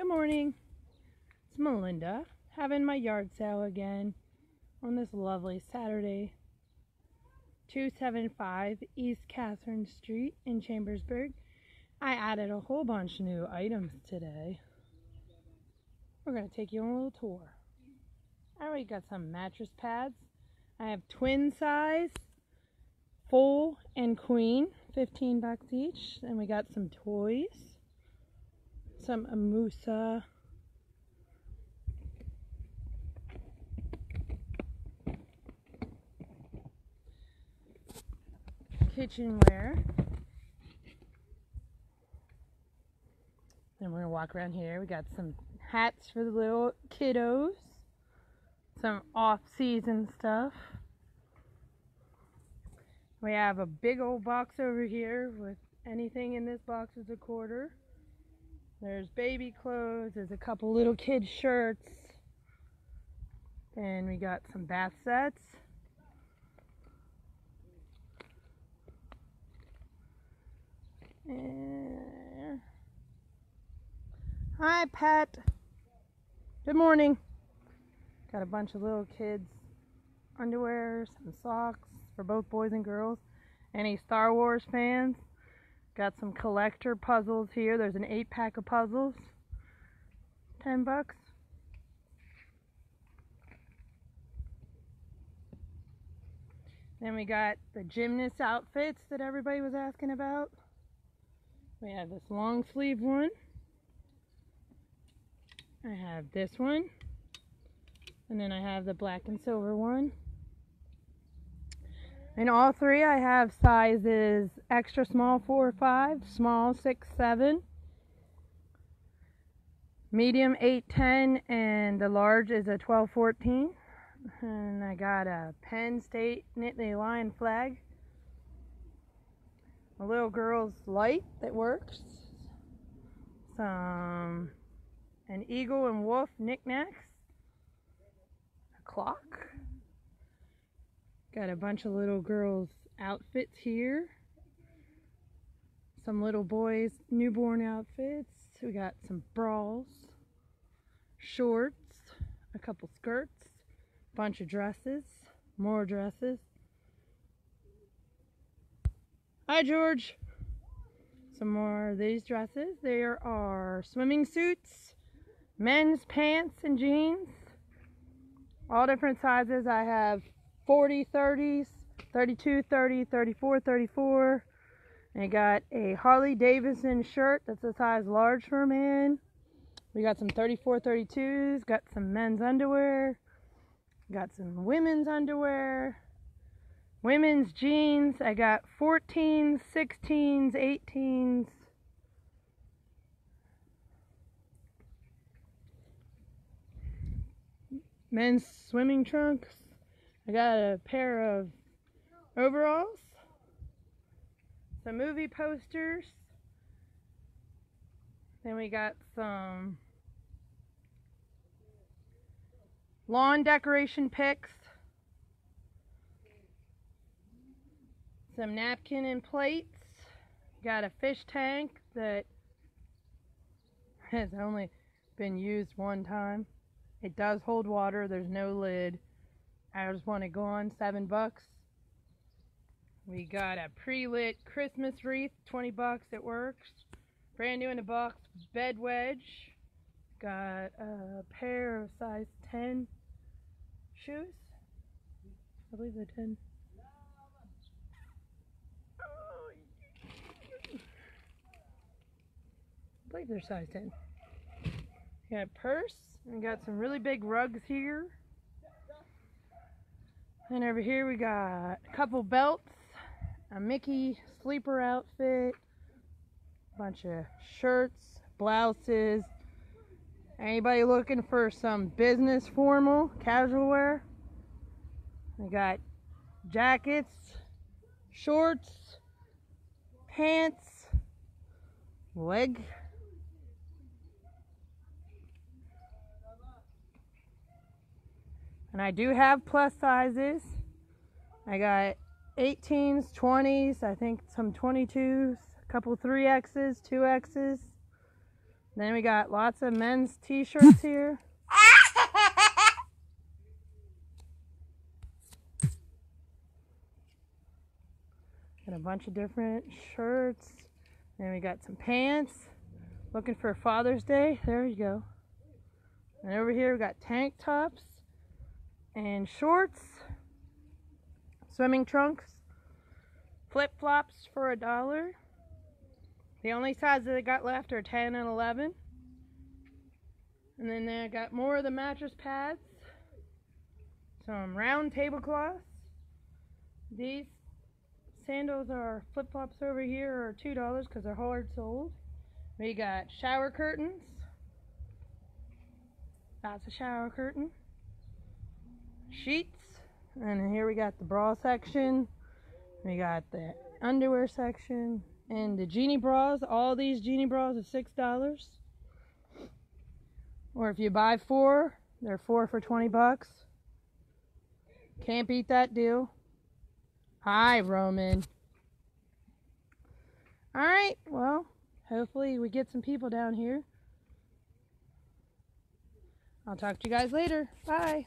Good morning. It's Melynda having my yard sale again on this lovely Saturday. 275 East Catherine Street in Chambersburg. I added a whole bunch of new items today. We're going to take you on a little tour. I already got some mattress pads. I have twin size, full and queen, 15 bucks each. And we got some toys, some Amusa. Kitchenware. Then we're gonna walk around here. We got some hats for the little kiddos, some off-season stuff. We have a big old box over here with anything in this box is a quarter. There's baby clothes, there's a couple little kid shirts, and we got some bath sets. And... Hi, pet. Good morning. Got a bunch of little kids underwear, some socks for both boys and girls. Any Star Wars fans? Got some collector puzzles here. There's an eight pack of puzzles. Ten bucks. Then we got the gymnast outfits that everybody was asking about. We have this long sleeve one. I have this one. And then I have the black and silver one. In all three, I have sizes extra small 4 or 5, small 6 7, medium 8 10, and the large is a 12 14. And I got a Penn State Nittany Lion flag, a little girl's light that works, some an eagle and wolf knickknacks, a clock. Got a bunch of little girls' outfits here. Some little boys' newborn outfits. We got some bras, shorts, a couple skirts, bunch of dresses, more dresses. Hi, George. Some more of these dresses. There are swimming suits, men's pants and jeans, all different sizes. I have 40 30s, 32 30, 34 34. And I got a Harley Davidson shirt that's a size large for a man. We got some 34 32s, got some men's underwear, got some women's underwear, women's jeans. I got 14s, 16s, 18s. Men's swimming trunks. I got a pair of overalls, some movie posters, then we got some lawn decoration picks, some napkin and plates, got a fish tank that has only been used one time. It does hold water, there's no lid. I just want it gone, seven bucks. We got a pre-lit Christmas wreath, 20 bucks, it works. Brand new in the box, bed wedge. Got a pair of size 10 shoes. I believe they're 10. I believe they're size 10. Got a purse. We got some really big rugs here. And over here we got a couple belts, a Mickey sleeper outfit, a bunch of shirts, blouses. Anybody looking for some business formal, casual wear? We got jackets, shorts, pants, leg And I do have plus sizes. I got 18s, 20s, I think some 22s, a couple 3Xs, 2Xs. Then we got lots of men's t-shirts here. Got a bunch of different shirts. Then we got some pants. Looking for Father's Day. There you go. And over here we got tank tops and shorts, swimming trunks, flip flops for a dollar. The only sizes that I got left are 10 and 11. And then I got more of the mattress pads, some round tablecloths. These sandals are flip flops over here are $2 because they're hard soled. We got shower curtains. That's a shower curtain. Sheets. And here we got the bra section. We got the underwear section. And the genie bras. All these genie bras are $6. Or if you buy four, they're four for 20 bucks. Can't beat that deal. Hi, Roman. All right, well, hopefully we get some people down here. I'll talk to you guys later. Bye.